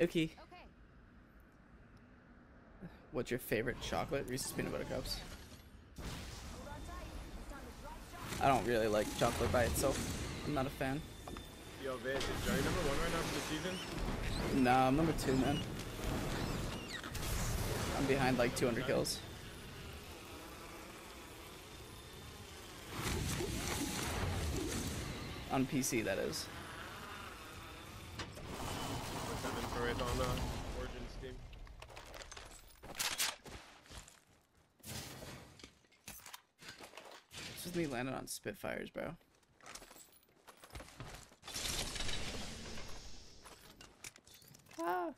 Okay. Okay. What's your favorite chocolate? Reese's peanut butter cups. I don't really like chocolate by itself. I'm not a fan. Yo, Vic, is Johnny number one right now for the season? Nah, I'm number two, man. I'm behind like 200 kills. On PC, that is. On uh, Origins team. This is me landing on Spitfires, bro. Ah.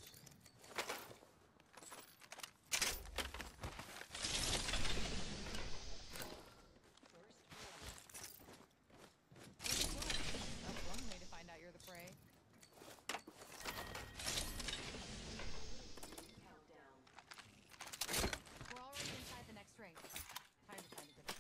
That's one way to find out you're the prey. We're already inside the next ring. Time to find a good person.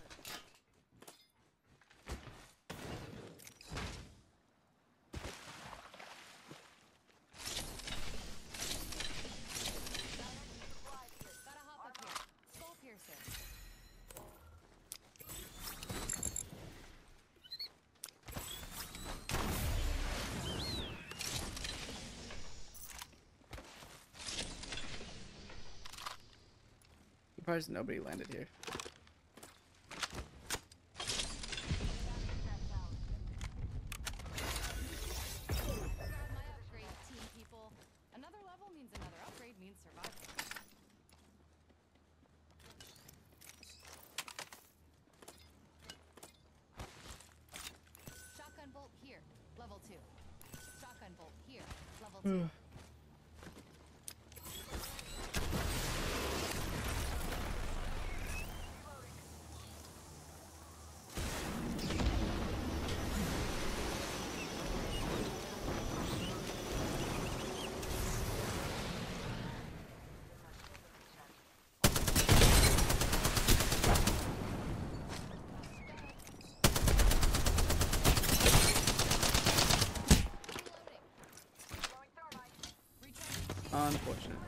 Gotta hop up here. Skull piercer. Surprised nobody landed here. Grab my upgrade, team people. Another level means another upgrade means survival. Hmm. Shotgun bolt here, level two. Shotgun bolt here, level two. Unfortunate.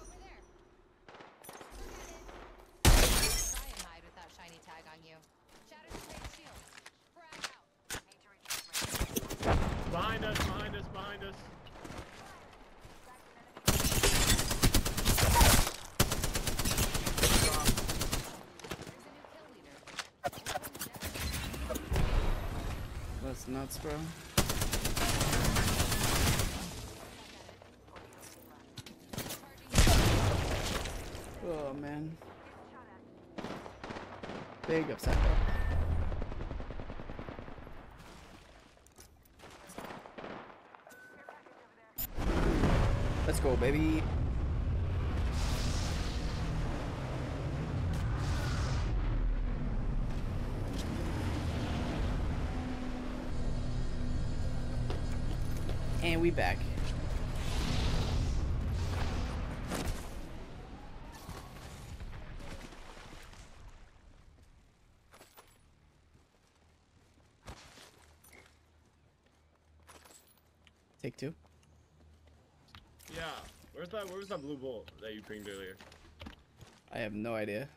Over there. Try and hide with that shiny tag on you. Shatter the great shield. Frag out. Behind us, behind us, behind us. There's a new kill leader. That's nuts, bro. Oh man. Big upset though. Let's go, baby. We back. Take two. Yeah. Where's that? Where was that blue bolt that you pinged earlier? I have no idea.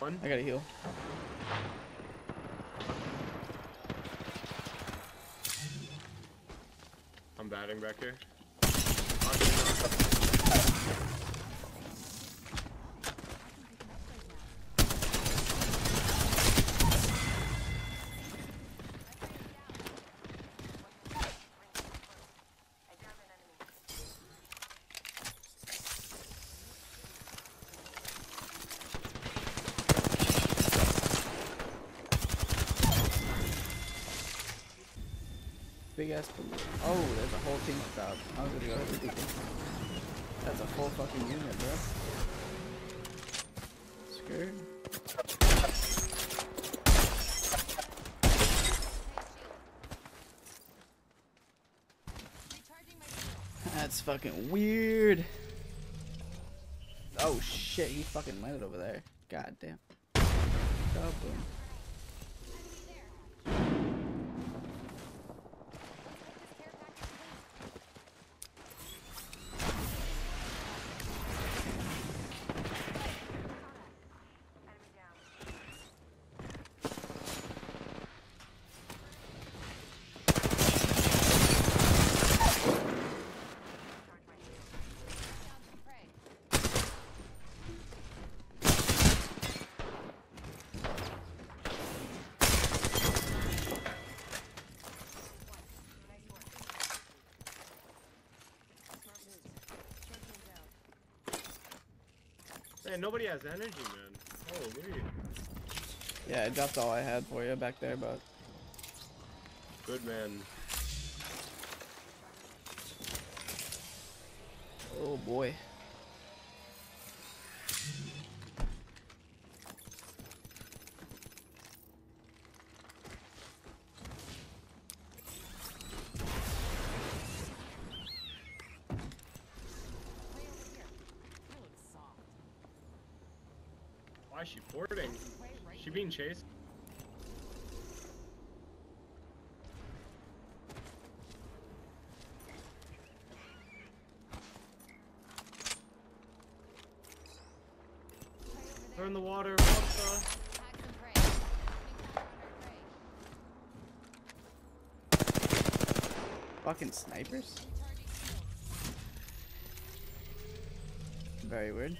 One. I gotta heal. I'm batting back here. Big ass balloon. Oh, there's a whole team of crowd. I was gonna go ahead and beat them. That's a full fucking unit, bro. Scared? Recharging my shield. That's fucking weird. Oh shit, he fucking landed over there. God damn. Oh, Man, nobody has energy, man. Holy. Yeah, I dropped all I had for you back there, but Good man. oh boy. Why is she porting? Prey She being chased? Prey over They're in the water. What the? Tag some prey. Enemy prey. Fucking snipers? Very weird.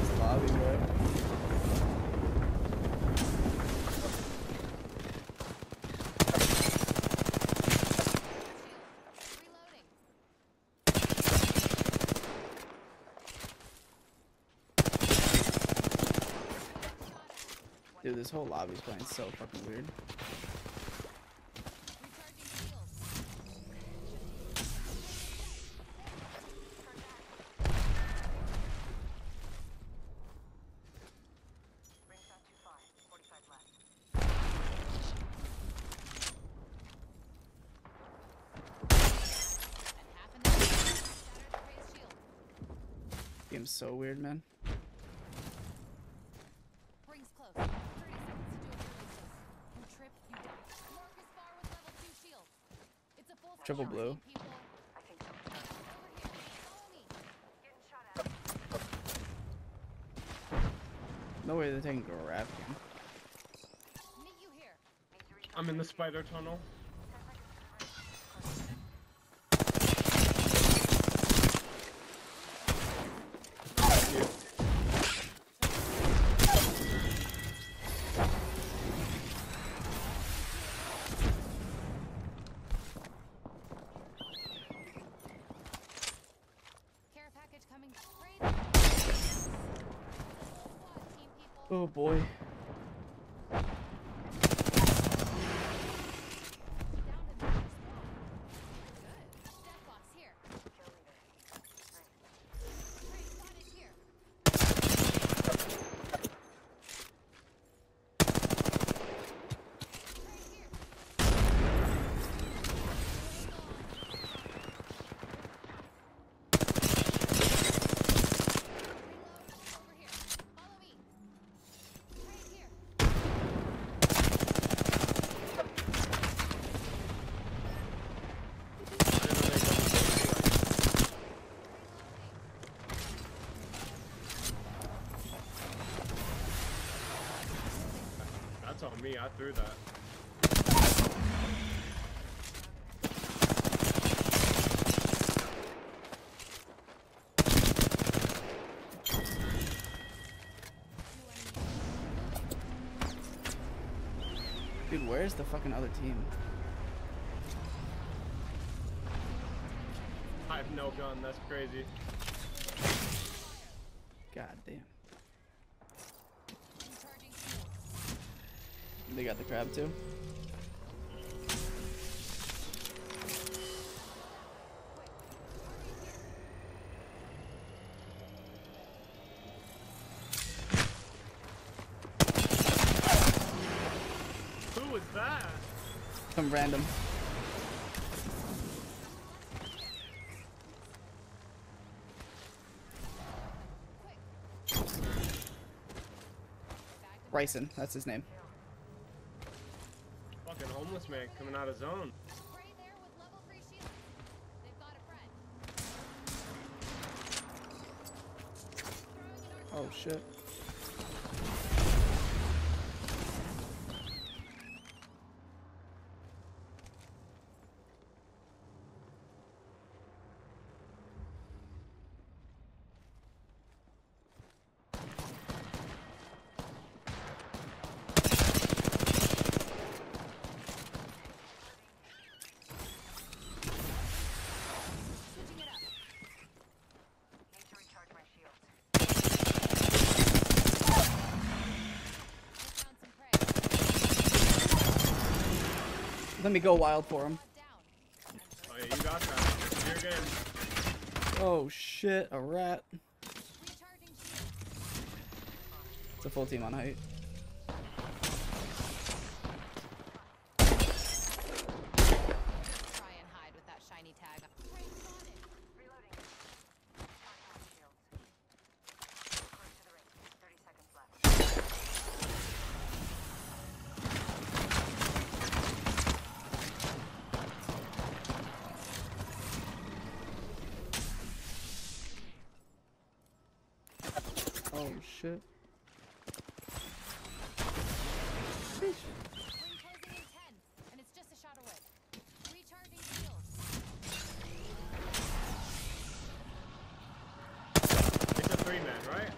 This lobby, bro. Reloading. Dude, this whole lobby's playing so fucking weird. Game's so weird, man. Triple blue. people. Over here. Follow me. No way they're taking grab him. Meet you here. I'm in the spider tunnel. Oh boy. That's on me. I threw that. Dude, where's the fucking other team? I have no gun. That's crazy. God damn. Recharging shields. They got the crab too. Who was that? Some random. Bryson, that's his name. Man coming out of zone. Oh, Spray there Let me go wild for him. Oh yeah, you got that. It's your game. Oh shit, a rat. It's a full team on height. Shit. Sheesh. Ring closing in 10, and it's just a shot away. Recharging shields. It's a three man, right?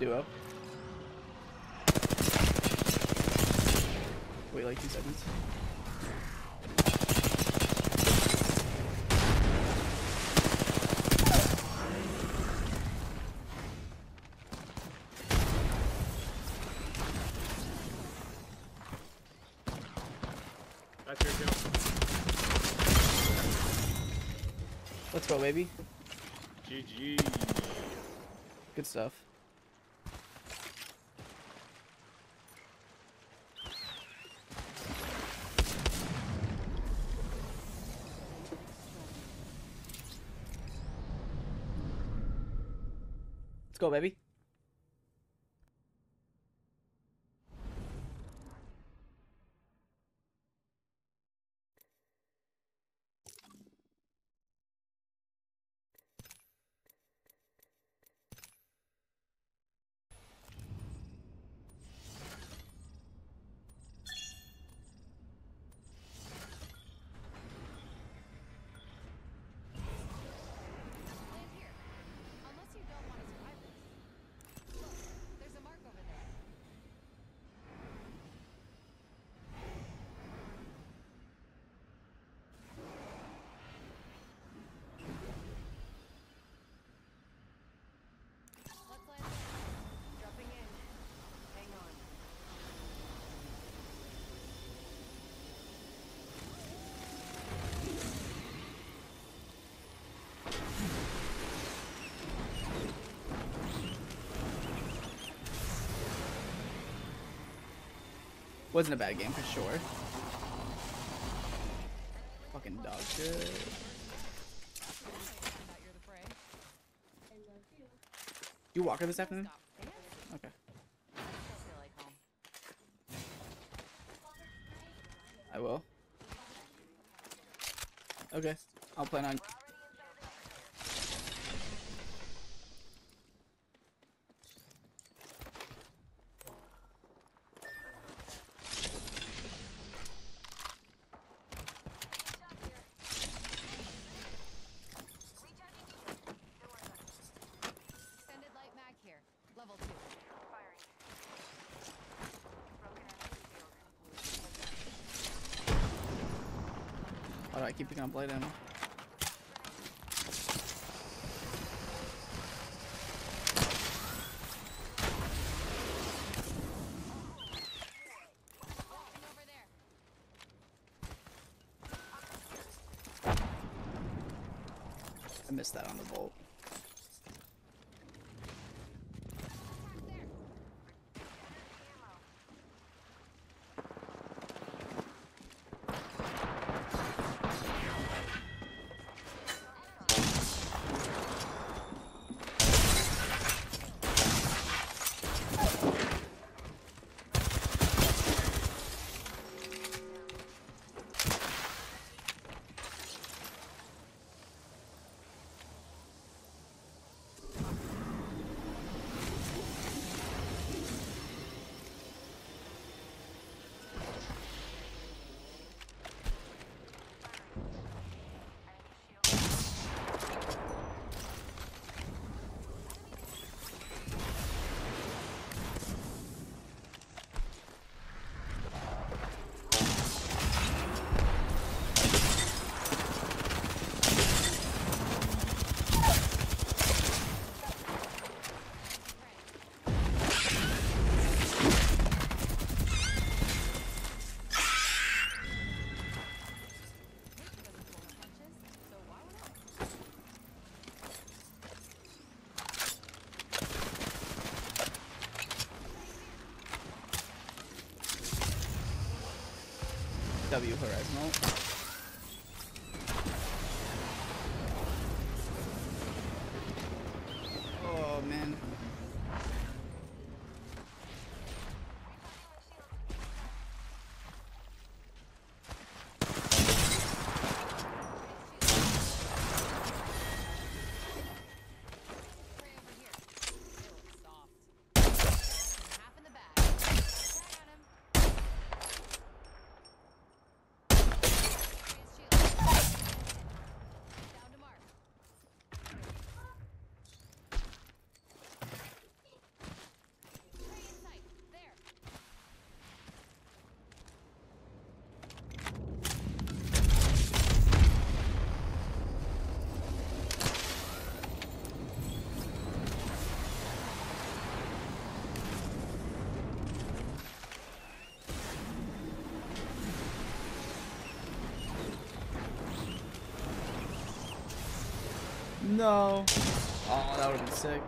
Duo. Wait like two seconds. Go, baby. GG. Good stuff. Let's go, baby. Land here. Unless you don't want to survive this. Look, there's a mark over there. Let's land there. Dropping in. Hang on. Wasn't a bad game for sure. Fucking dog shit. You walker this afternoon? Okay. I will. Okay. I'll plan on. Alright, keep the blade ammo. Horizon. No. Oh, that would have been sick.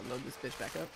uh, load this bitch back up.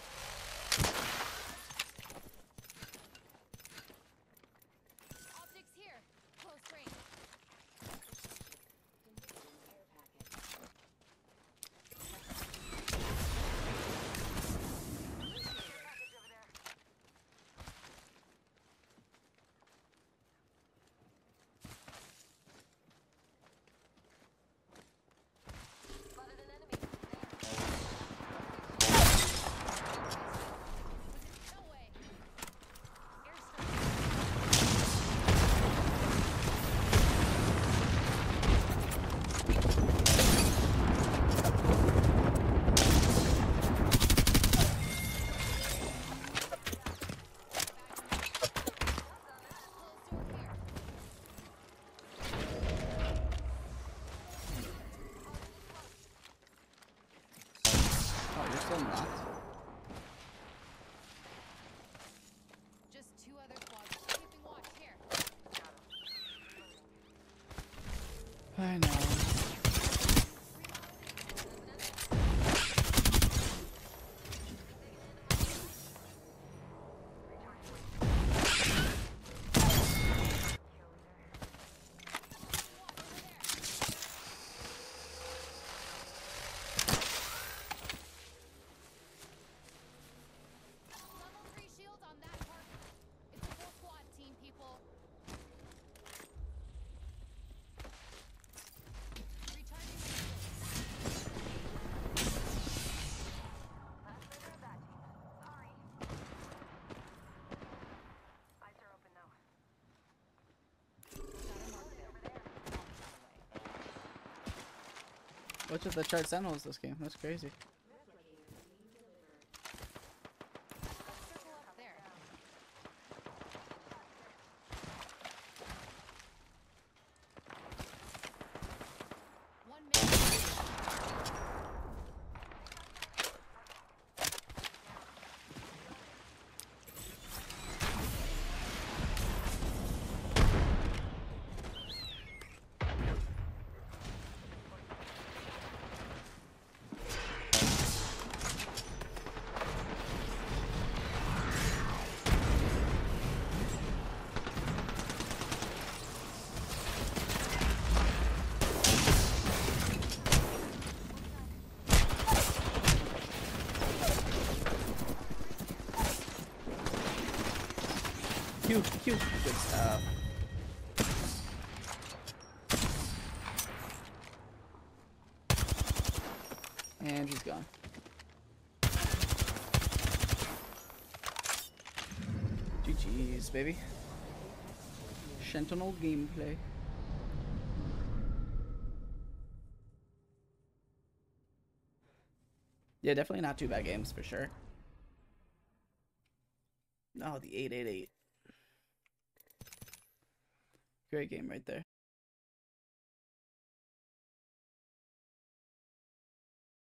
What's with the chart sentinels this game? That's crazy. Q, Q. Good stuff. And he's gone. GG's, baby. Sentinel gameplay. Yeah, definitely not two bad games for sure. Oh, the 888. Great game right there.